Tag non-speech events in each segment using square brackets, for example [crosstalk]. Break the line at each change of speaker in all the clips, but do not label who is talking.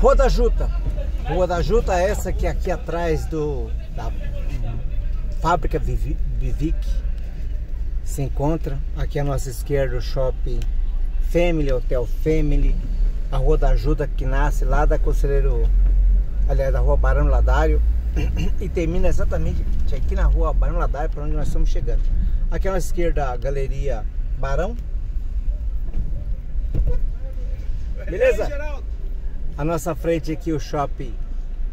Rua da Juta. Rua da Juta é essa que é aqui atrás do da fábrica Vivic se encontra. Aqui à nossa esquerda o shopping Family, Hotel Family. A Rua da Juta que nasce lá da Conselheiro, aliás, da Rua Barão Ladário [clears throat] e termina exatamente aqui na Rua Barão Ladário para onde nós estamos chegando. Aqui à nossa esquerda a Galeria Barão. Beleza? A nossa frente aqui o Shopping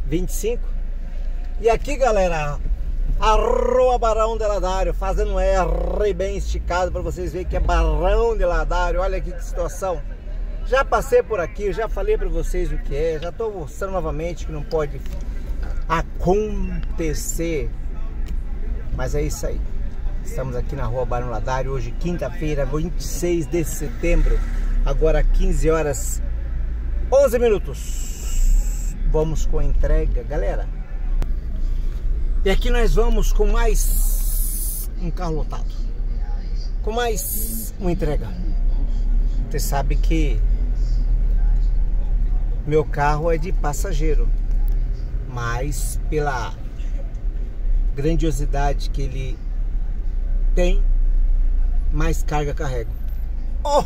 25. E aqui, galera, a Rua Barão de Ladário, fazendo R bem esticado para vocês verem que é Barão de Ladário. Olha aqui que situação. Já passei por aqui, já falei para vocês o que é, já estou mostrando novamente que não pode acontecer. Mas é isso aí. Estamos aqui na Rua Barão Ladário, hoje quinta-feira, 26 de setembro, agora 15 horas 11 minutos. Vamos com a entrega, galera. E aqui nós vamos com mais um carro lotado. Com mais uma entrega. Você sabe que meu carro é de passageiro, mas pela grandiosidade que ele tem, mais carga carrego. Oh!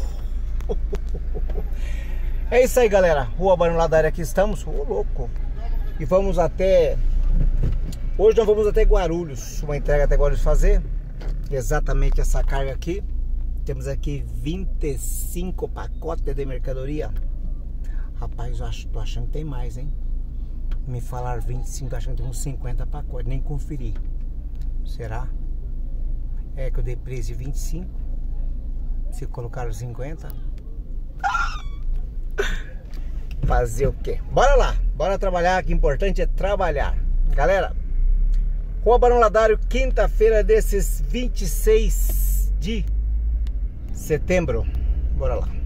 [laughs] É isso aí, galera. Rua Barão Ladária aqui estamos. Ô, louco. E vamos até... Hoje nós vamos até Guarulhos. Uma entrega até Guarulhos fazer. Exatamente essa carga aqui. Temos aqui 25 pacotes de mercadoria. Rapaz, eu acho, tô achando que tem mais, hein? Me falaram 25, tô achando que tem uns 50 pacotes. Nem conferi. Será? É que eu dei preço de 25. Se colocaram 50 fazer o quê? Bora lá, bora trabalhar, que importante é trabalhar. Galera, Rua Barão Ladário, quinta-feira desses 26 de setembro. Bora lá.